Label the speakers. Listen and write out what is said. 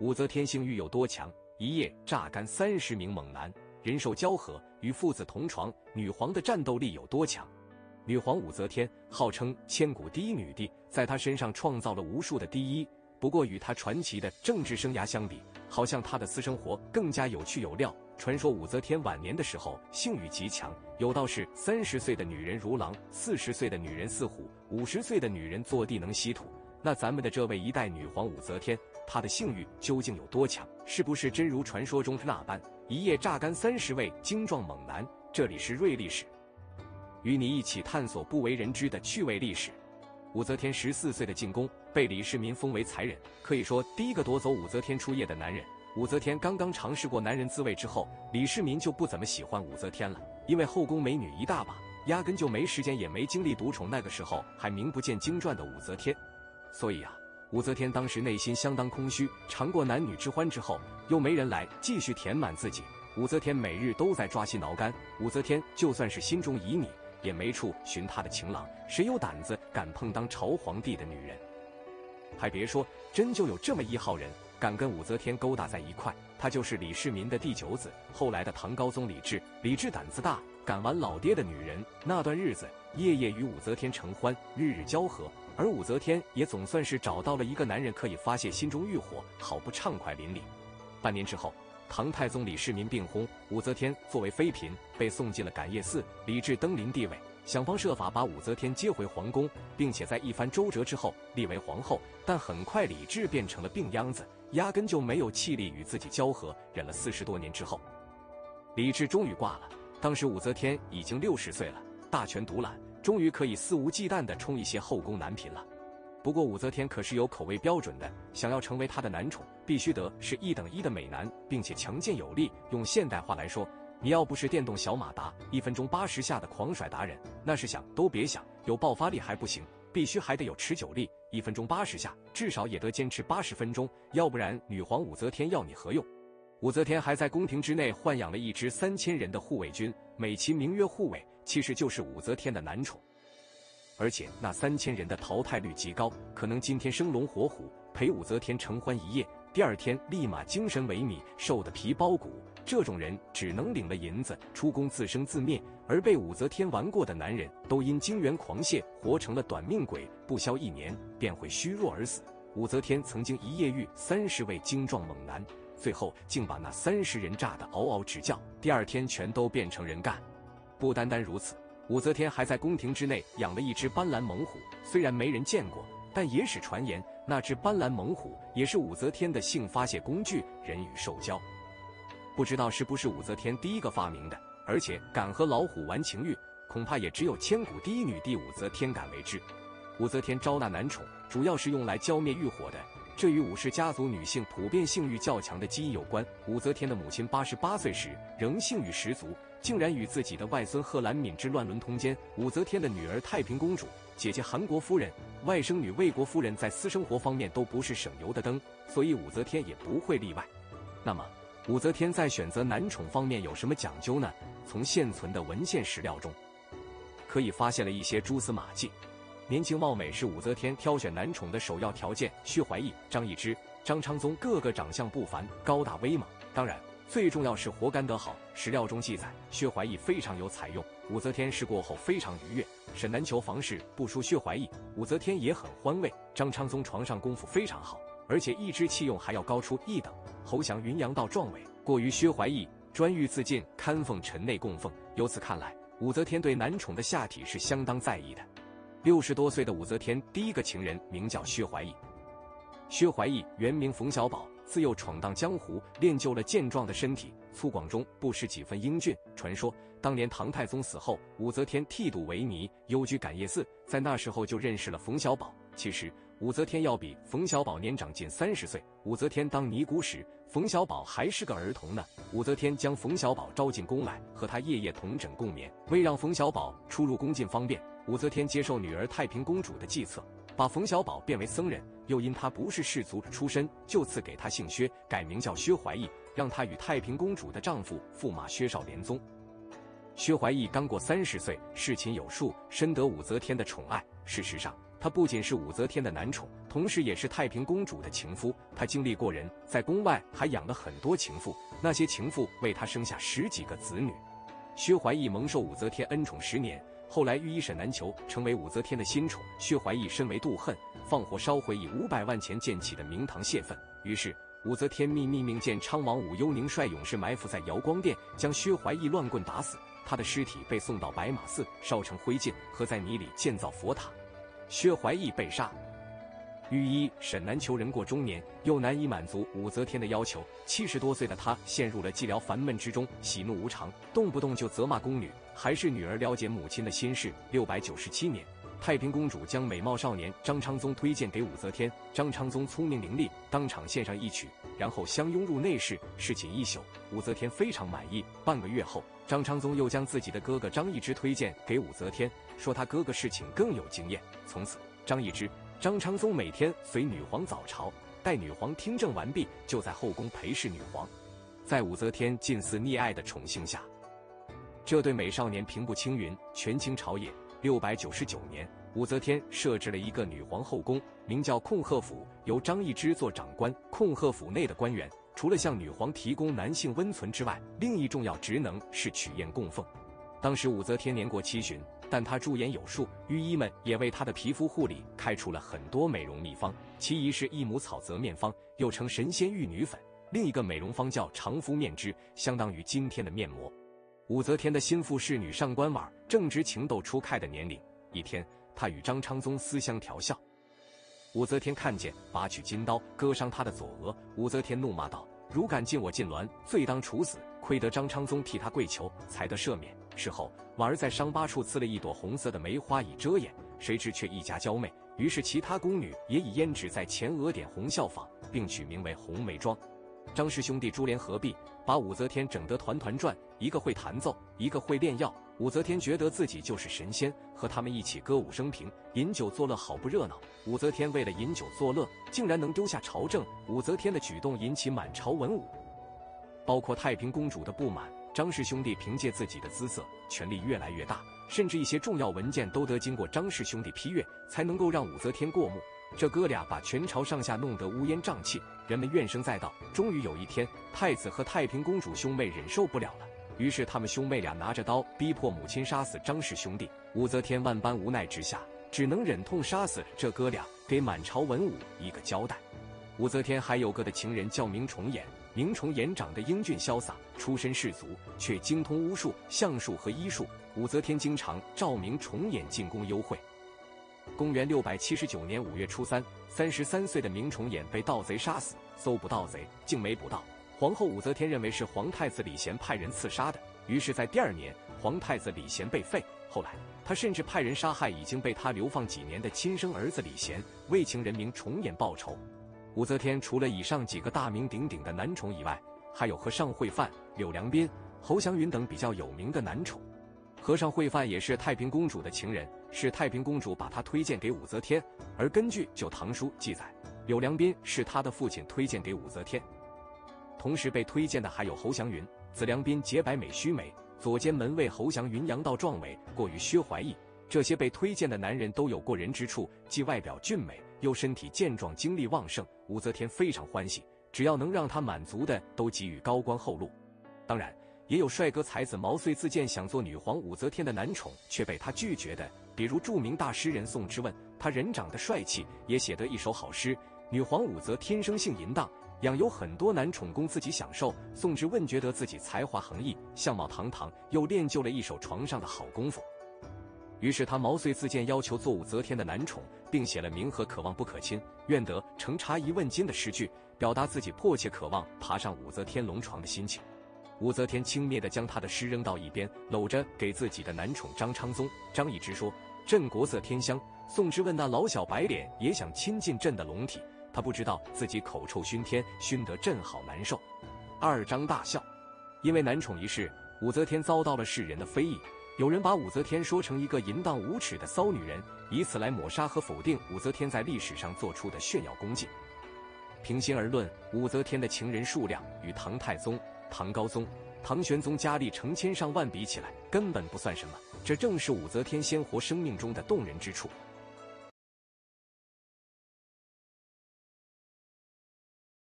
Speaker 1: 武则天性欲有多强？一夜榨干三十名猛男，人兽交合，与父子同床。女皇的战斗力有多强？女皇武则天号称千古第一女帝，在她身上创造了无数的第一。不过与她传奇的政治生涯相比，好像她的私生活更加有趣有料。传说武则天晚年的时候性欲极强，有道是三十岁的女人如狼，四十岁的女人似虎，五十岁的女人坐地能吸土。那咱们的这位一代女皇武则天，她的性欲究竟有多强？是不是真如传说中那般，一夜榨干三十位精壮猛男？这里是瑞历史，与你一起探索不为人知的趣味历史。武则天十四岁的进宫，被李世民封为才人，可以说第一个夺走武则天初夜的男人。武则天刚刚尝试过男人滋味之后，李世民就不怎么喜欢武则天了，因为后宫美女一大把，压根就没时间也没精力独宠那个时候还名不见经传的武则天。所以啊，武则天当时内心相当空虚，尝过男女之欢之后，又没人来继续填满自己。武则天每日都在抓心挠肝。武则天就算是心中旖旎，也没处寻她的情郎。谁有胆子敢碰当朝皇帝的女人？还别说，真就有这么一号人敢跟武则天勾搭在一块，他就是李世民的第九子，后来的唐高宗李治。李治胆子大，敢玩老爹的女人。那段日子，夜夜与武则天成欢，日日交合。而武则天也总算是找到了一个男人可以发泄心中欲火，好不畅快淋漓。半年之后，唐太宗李世民病薨，武则天作为妃嫔被送进了感业寺。李治登临帝位，想方设法把武则天接回皇宫，并且在一番周折之后立为皇后。但很快，李治变成了病秧子，压根就没有气力与自己交合。忍了四十多年之后，李治终于挂了。当时武则天已经六十岁了，大权独揽。终于可以肆无忌惮地冲一些后宫男嫔了。不过武则天可是有口味标准的，想要成为她的男宠，必须得是一等一的美男，并且强健有力。用现代话来说，你要不是电动小马达，一分钟八十下的狂甩达人，那是想都别想。有爆发力还不行，必须还得有持久力，一分钟八十下，至少也得坚持八十分钟，要不然女皇武则天要你何用？武则天还在宫廷之内豢养了一支三千人的护卫军，美其名曰护卫。其实就是武则天的男宠，而且那三千人的淘汰率极高，可能今天生龙活虎陪武则天承欢一夜，第二天立马精神萎靡，瘦得皮包骨。这种人只能领了银子出宫自生自灭，而被武则天玩过的男人都因精元狂泻，活成了短命鬼，不消一年便会虚弱而死。武则天曾经一夜遇三十位精壮猛男，最后竟把那三十人炸得嗷嗷直叫，第二天全都变成人干。不单单如此，武则天还在宫廷之内养了一只斑斓猛虎。虽然没人见过，但野史传言，那只斑斓猛虎也是武则天的性发泄工具，人与兽交。不知道是不是武则天第一个发明的，而且敢和老虎玩情欲，恐怕也只有千古第一女帝武则天敢为之。武则天招纳男宠，主要是用来浇灭欲火的。这与武氏家族女性普遍性欲较强的基因有关。武则天的母亲八十八岁时仍性欲十足。竟然与自己的外孙贺兰敏之乱伦通奸。武则天的女儿太平公主、姐姐韩国夫人、外甥女魏国夫人在私生活方面都不是省油的灯，所以武则天也不会例外。那么，武则天在选择男宠方面有什么讲究呢？从现存的文献史料中，可以发现了一些蛛丝马迹。年轻貌美是武则天挑选男宠的首要条件。薛怀义、张易之、张昌宗个个长相不凡，高大威猛。当然。最重要是活干得好。史料中记载，薛怀义非常有采用。武则天试过后非常愉悦。沈南求房事不输薛怀义，武则天也很欢慰。张昌宗床上功夫非常好，而且一支器用还要高出一等。侯祥云阳道壮伟，过于薛怀义，专欲自尽，堪奉臣内供奉。由此看来，武则天对男宠的下体是相当在意的。六十多岁的武则天第一个情人名叫薛怀义。薛怀义原名冯小宝。自幼闯荡江湖，练就了健壮的身体，粗犷中不失几分英俊。传说当年唐太宗死后，武则天剃度为尼，幽居感业寺，在那时候就认识了冯小宝。其实武则天要比冯小宝年长近三十岁。武则天当尼姑时，冯小宝还是个儿童呢。武则天将冯小宝招进宫来，和他夜夜同枕共眠。为让冯小宝出入宫禁方便，武则天接受女儿太平公主的计策。把冯小宝变为僧人，又因他不是士族出身，就赐给他姓薛，改名叫薛怀义，让他与太平公主的丈夫驸马薛绍连宗。薛怀义刚过三十岁，侍寝有术，深得武则天的宠爱。事实上，他不仅是武则天的男宠，同时也是太平公主的情夫。他经历过人，在宫外还养了很多情妇，那些情妇为他生下十几个子女。薛怀义蒙受武则天恩宠十年，后来御医沈南求成为武则天的新宠。薛怀义身为妒恨，放火烧毁以五百万钱建起的明堂泄愤。于是武则天秘密命见昌王武幽宁率勇士埋伏在瑶光殿，将薛怀义乱棍打死。他的尸体被送到白马寺，烧成灰烬，和在泥里建造佛塔。薛怀义被杀，御医沈南求人过中年，又难以满足武则天的要求。七十多岁的他陷入了寂寥烦闷之中，喜怒无常，动不动就责骂宫女，还是女儿了解母亲的心事。六百九十七年，太平公主将美貌少年张昌宗推荐给武则天，张昌宗聪明伶俐，当场献上一曲，然后相拥入内室，侍寝一宿。武则天非常满意。半个月后，张昌宗又将自己的哥哥张易之推荐给武则天。说他哥哥侍寝更有经验。从此，张易之、张昌宗每天随女皇早朝，待女皇听政完毕，就在后宫陪侍女皇。在武则天近似溺爱的宠幸下，这对美少年平步青云，权倾朝野。六百九十九年，武则天设置了一个女皇后宫，名叫控鹤府，由张易之做长官。控鹤府内的官员，除了向女皇提供男性温存之外，另一重要职能是取宴供奉。当时武则天年过七旬。但她驻颜有术，御医们也为她的皮肤护理开出了很多美容秘方。其一是益母草泽面方，又称神仙玉女粉；另一个美容方叫长敷面脂，相当于今天的面膜。武则天的心腹侍女上官婉正值情窦初开的年龄，一天，她与张昌宗私相调笑，武则天看见，拔取金刀割伤她的左额。武则天怒骂道：“如敢进我禁銮，罪当处死！”亏得张昌宗替他跪求，才得赦免。事后，婉儿在伤疤处刺了一朵红色的梅花以遮掩，谁知却一家娇媚。于是其他宫女也以胭脂在前额点红效仿，并取名为红梅妆。张氏兄弟珠联合璧，把武则天整得团团转，一个会弹奏，一个会炼药。武则天觉得自己就是神仙，和他们一起歌舞升平，饮酒作乐，好不热闹。武则天为了饮酒作乐，竟然能丢下朝政。武则天的举动引起满朝文武，包括太平公主的不满。张氏兄弟凭借自己的姿色，权力越来越大，甚至一些重要文件都得经过张氏兄弟批阅，才能够让武则天过目。这哥俩把全朝上下弄得乌烟瘴气，人们怨声载道。终于有一天，太子和太平公主兄妹忍受不了了，于是他们兄妹俩拿着刀逼迫母亲杀死张氏兄弟。武则天万般无奈之下，只能忍痛杀死这哥俩，给满朝文武一个交代。武则天还有个的情人叫明崇俨。明崇俨长得英俊潇洒，出身士族，却精通巫术、相术和医术。武则天经常召明崇俨进宫幽会。公元六百七十九年五月初三，三十三岁的明崇俨被盗贼杀死，搜捕盗贼，竟没捕到。皇后武则天认为是皇太子李贤派人刺杀的，于是，在第二年，皇太子李贤被废。后来，他甚至派人杀害已经被他流放几年的亲生儿子李贤，为情人名重演报仇。武则天除了以上几个大名鼎鼎的男宠以外，还有和尚会范、柳良斌、侯祥云等比较有名的男宠。和尚会范也是太平公主的情人，是太平公主把他推荐给武则天。而根据《旧唐书》记载，柳良斌是他的父亲推荐给武则天。同时被推荐的还有侯祥云。子良斌洁白美须美，左监门卫侯祥云阳道壮伟，过于薛怀义。这些被推荐的男人都有过人之处，既外表俊美。又身体健壮，精力旺盛，武则天非常欢喜，只要能让他满足的，都给予高官厚禄。当然，也有帅哥才子毛遂自荐想做女皇武则天的男宠，却被他拒绝的。比如著名大诗人宋之问，他人长得帅气，也写得一首好诗。女皇武则天生性淫荡，养有很多男宠供自己享受。宋之问觉得自己才华横溢，相貌堂堂，又练就了一手床上的好功夫。于是他毛遂自荐，要求做武则天的男宠，并写了“名和可望不可亲，愿得成茶一问津”的诗句，表达自己迫切渴望爬上武则天龙床的心情。武则天轻蔑地将他的诗扔到一边，搂着给自己的男宠张昌宗。张易之说：“朕国色天香。”宋之问那老小白脸也想亲近朕的龙体，他不知道自己口臭熏天，熏得朕好难受。二张大笑，因为男宠一事，武则天遭到了世人的非议。有人把武则天说成一个淫荡无耻的骚女人，以此来抹杀和否定武则天在历史上做出的炫耀功绩。平心而论，武则天的情人数量与唐太宗、唐高宗、唐玄宗佳丽成千上万比起来，根本不算什么。这正是武则天鲜活生命中的动人之处。